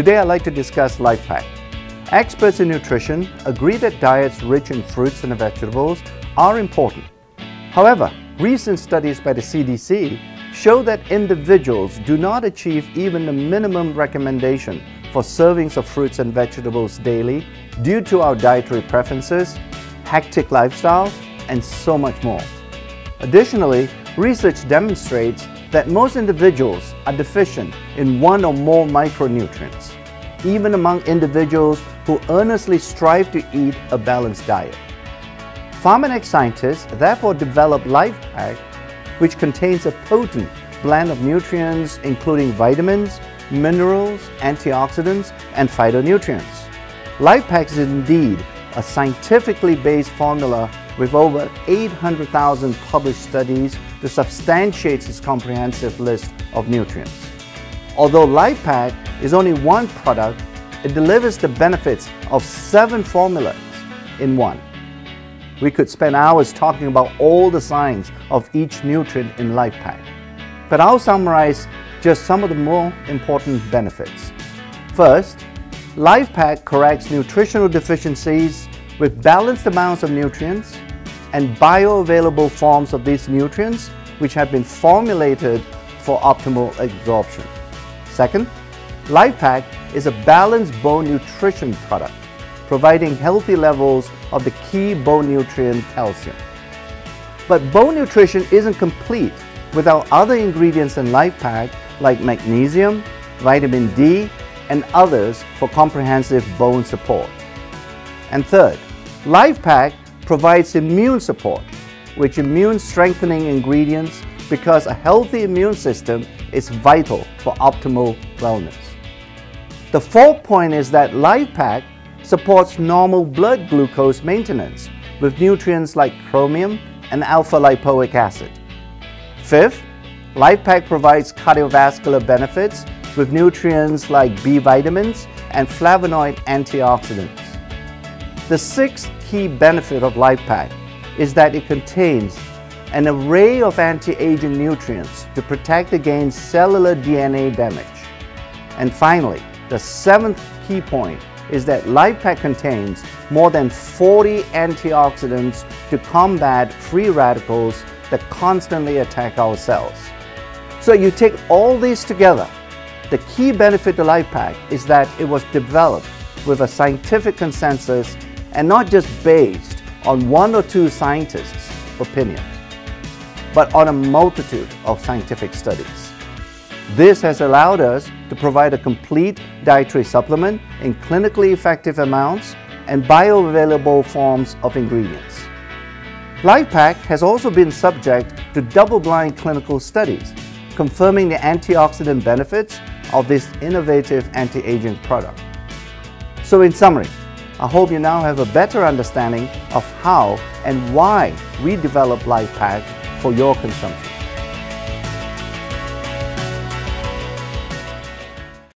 Today I'd like to discuss LifePak. Experts in nutrition agree that diets rich in fruits and vegetables are important. However, recent studies by the CDC show that individuals do not achieve even the minimum recommendation for servings of fruits and vegetables daily due to our dietary preferences, hectic lifestyle, and so much more. Additionally, research demonstrates that most individuals are deficient in one or more micronutrients, even among individuals who earnestly strive to eat a balanced diet. Pharmanex scientists therefore developed LifePak, which contains a potent blend of nutrients including vitamins, minerals, antioxidants, and phytonutrients. LifePak is indeed a scientifically based formula with over 800,000 published studies to substantiate its comprehensive list of nutrients. Although LifePak is only one product, it delivers the benefits of seven formulas in one. We could spend hours talking about all the signs of each nutrient in LifePak, but I'll summarize just some of the more important benefits. First, LifePak corrects nutritional deficiencies with balanced amounts of nutrients and bioavailable forms of these nutrients which have been formulated for optimal absorption. Second, LifePak is a balanced bone nutrition product, providing healthy levels of the key bone nutrient calcium. But bone nutrition isn't complete without other ingredients in LifePak like magnesium, vitamin D, and others for comprehensive bone support. And third, LifePak provides immune support, which immune strengthening ingredients because a healthy immune system is vital for optimal wellness. The fourth point is that LifePak supports normal blood glucose maintenance with nutrients like chromium and alpha lipoic acid. Fifth, LifePak provides cardiovascular benefits with nutrients like B vitamins and flavonoid antioxidants. The sixth key benefit of LifePak is that it contains an array of anti-aging nutrients to protect against cellular DNA damage. And finally, the seventh key point is that LifePak contains more than 40 antioxidants to combat free radicals that constantly attack our cells. So you take all these together, the key benefit of LifePak is that it was developed with a scientific consensus and not just based on one or two scientists' opinions, but on a multitude of scientific studies. This has allowed us to provide a complete dietary supplement in clinically effective amounts and bioavailable forms of ingredients. LifePak has also been subject to double-blind clinical studies confirming the antioxidant benefits of this innovative anti-aging product. So in summary, I hope you now have a better understanding of how and why we develop LifePak for your consumption.